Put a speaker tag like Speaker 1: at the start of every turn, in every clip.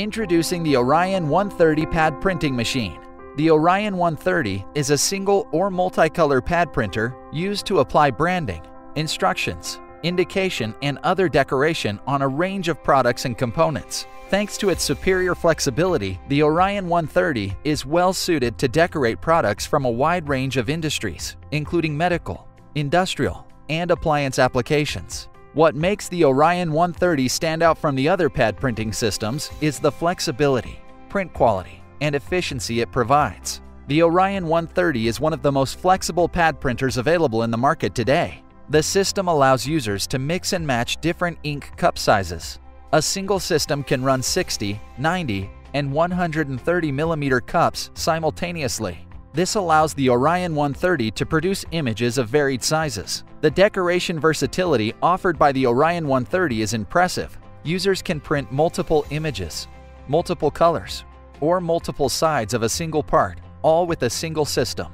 Speaker 1: Introducing the Orion 130 pad printing machine. The Orion 130 is a single or multicolor pad printer used to apply branding, instructions, indication, and other decoration on a range of products and components. Thanks to its superior flexibility, the Orion 130 is well suited to decorate products from a wide range of industries, including medical, industrial, and appliance applications. What makes the Orion 130 stand out from the other pad printing systems is the flexibility, print quality, and efficiency it provides. The Orion 130 is one of the most flexible pad printers available in the market today. The system allows users to mix and match different ink cup sizes. A single system can run 60, 90, and 130 millimeter cups simultaneously. This allows the Orion 130 to produce images of varied sizes. The decoration versatility offered by the Orion 130 is impressive. Users can print multiple images, multiple colors, or multiple sides of a single part, all with a single system.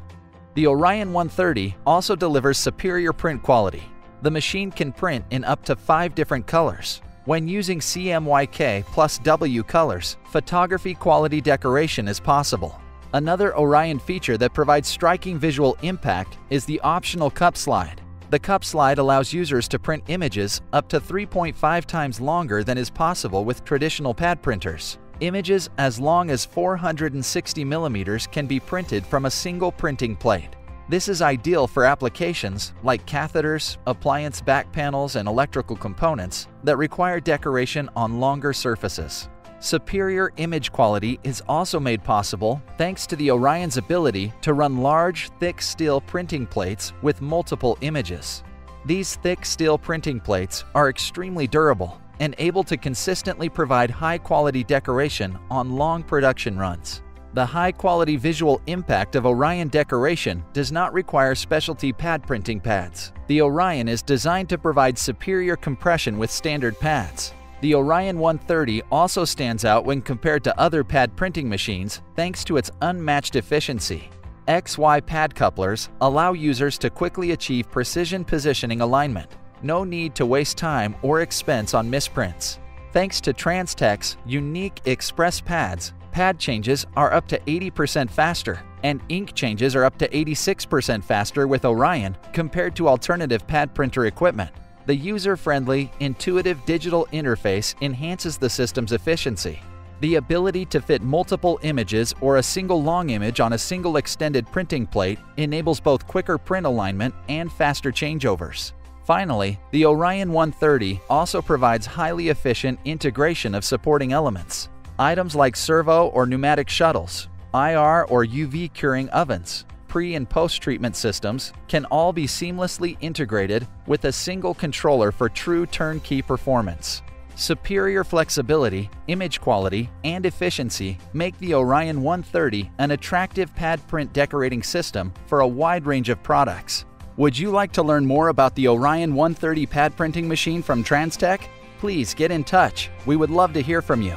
Speaker 1: The Orion 130 also delivers superior print quality. The machine can print in up to five different colors. When using CMYK plus W colors, photography quality decoration is possible. Another Orion feature that provides striking visual impact is the optional cup slide. The cup slide allows users to print images up to 3.5 times longer than is possible with traditional pad printers. Images as long as 460 millimeters can be printed from a single printing plate. This is ideal for applications like catheters, appliance back panels, and electrical components that require decoration on longer surfaces. Superior image quality is also made possible thanks to the Orion's ability to run large, thick steel printing plates with multiple images. These thick steel printing plates are extremely durable and able to consistently provide high-quality decoration on long production runs. The high-quality visual impact of Orion decoration does not require specialty pad printing pads. The Orion is designed to provide superior compression with standard pads, the Orion 130 also stands out when compared to other pad printing machines thanks to its unmatched efficiency. XY pad couplers allow users to quickly achieve precision positioning alignment. No need to waste time or expense on misprints. Thanks to Transtech's unique express pads, pad changes are up to 80% faster, and ink changes are up to 86% faster with Orion compared to alternative pad printer equipment. The user-friendly, intuitive digital interface enhances the system's efficiency. The ability to fit multiple images or a single long image on a single extended printing plate enables both quicker print alignment and faster changeovers. Finally, the Orion 130 also provides highly efficient integration of supporting elements. Items like servo or pneumatic shuttles, IR or UV curing ovens, pre and post treatment systems can all be seamlessly integrated with a single controller for true turnkey performance. Superior flexibility, image quality, and efficiency make the Orion 130 an attractive pad print decorating system for a wide range of products. Would you like to learn more about the Orion 130 pad printing machine from Transtech? Please get in touch. We would love to hear from you.